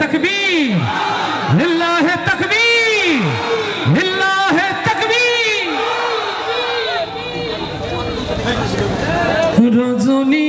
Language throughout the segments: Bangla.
تکبیر للہ تکبیر للہ تکبیر۔ رزنی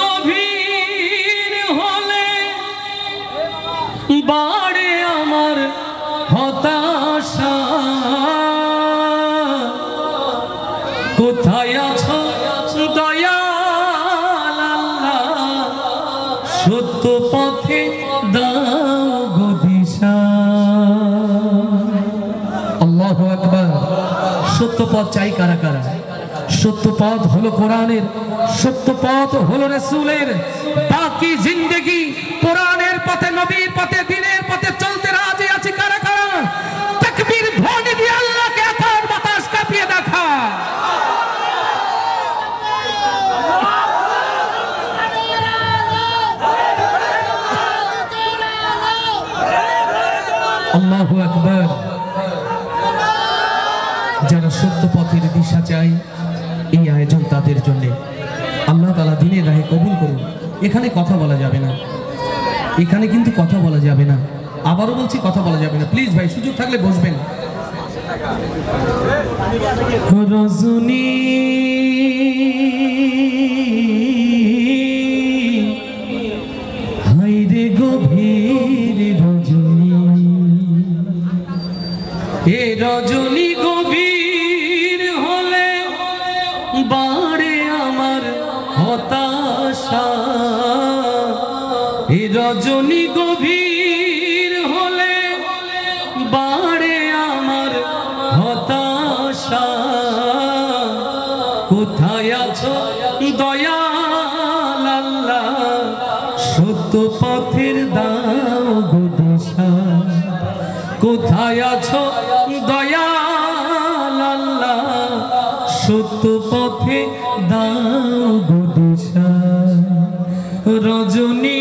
সত্য পথ চাই কারা কারা? সত্য পথ হলো কোরআনের সত্য পথ হলো রাসূলের। বাকি জিন্দেগি কোরআনের পথে, নবীর পথে, দিনের পথে চলতে রাজি আছি কারা কারা? তাকবীর ধ্বনি দিয়ে আল্লাহকে আকাশ বাতাস কাঁপিয়ে দেখা। আল্লাহু আকবার। যারা সত্য পথের দিশা চাই, এই আয়োজন তাদের জন্য। আল্লাহ তালা দিনের রাহে কবুল করুন। এখানে কথা বলা যাবে না। এখানে কিন্তু কথা বলা যাবে না। আবারও বলছি, কথা বলা যাবে না। প্লিজ ভাই, সুযোগ থাকলে বসবেন। রজনী হাইরে রজনী। গভীর রজনী গভীর হলে বাড়ে আমার হতাশা। কোথায় আছো দয়াল আল্লাহ? সত্য পথের দাও গোদিশা কোথায় আছো দয়াল আল্লাহ? সত্য পথে দাও গোদিশা রজনী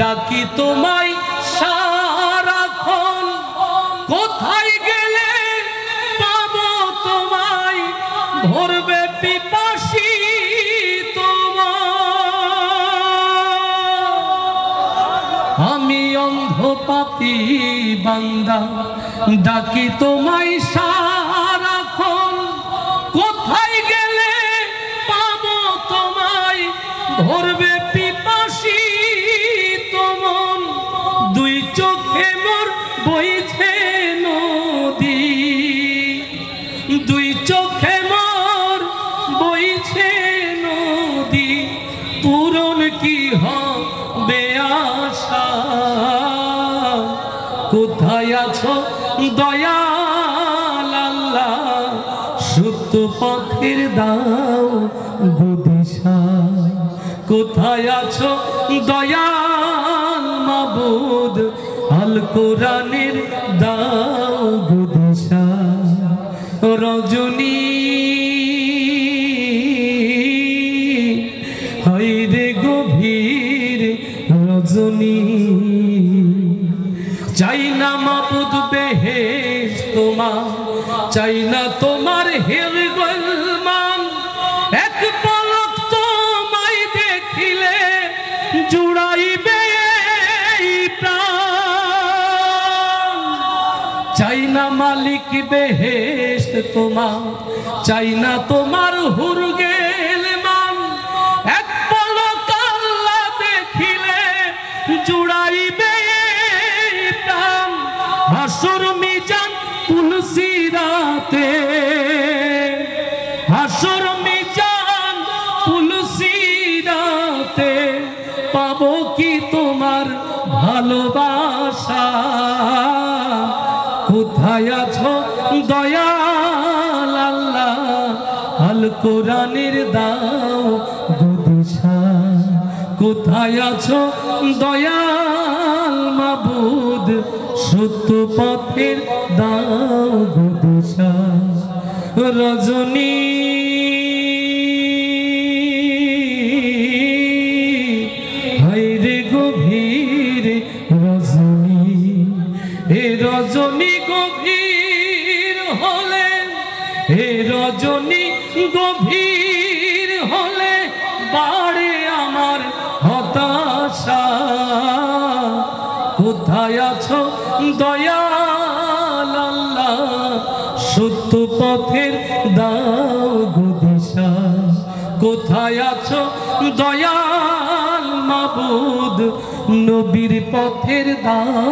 ডাকি তোমায় সারাক্ষণ। কোথায় গেলে পাবো তোমায়? ধরবে পিপাসি তোমার আমি অন্ধ পাপি বান্দা, ডাকি তোমায় সারাক্ষণ। কোথায় গেলে পাবো তোমায়? ধরবে চোখে মোর বইছে নদী। দুই চোখে মোর বইছে নদী। পূরণ কি হবে আশা? কোথায় আছো দয়াল আল্লাহ? সত্য পথের দাও গুদিশা কোথায় আছো দয়াল মাবুদ, আল কোরআনের দাও গুদিশা রজনী হাইরে গভীর রজনী। চাই না মাবুদ বেহেশ তোমার, চাই না তোমার হের গোলমান চাই না মালিক বেহেস্ত তোমার, চাই না তোমার হুরগে মান। এক পলক আল্লাহ দেখিলে জুড়াইবে প্রাণ। হাসুর মিজান তুলসী রাতে। হাসুর মিজান তুলসী রাতে। পাবো কি তোমার ভালোবাসা? আছো? দয়াল আল্লাহ, আল কোরআনের দাও গুদিশা। কোথায় আছো? দয়াল মাবুদ, সত্য পথের দাও গুদিশা। রজনী এ রজনী গভীর হলে এ রজনী গভীর হলে বাড়ে আমার হতাশা। কোথায় আছো দয়াল আল্লাহ? সত্য পথের দাও গুদিশা কোথায় আছো দয়াল মাবুদ? নবীর পথের দাও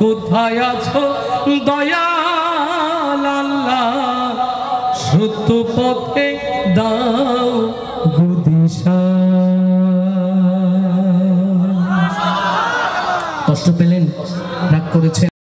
কোথায় আছো? আল্লাহ সত্য পথে দাও গুদিশা। কষ্ট পেলেন রাগ করেছেন।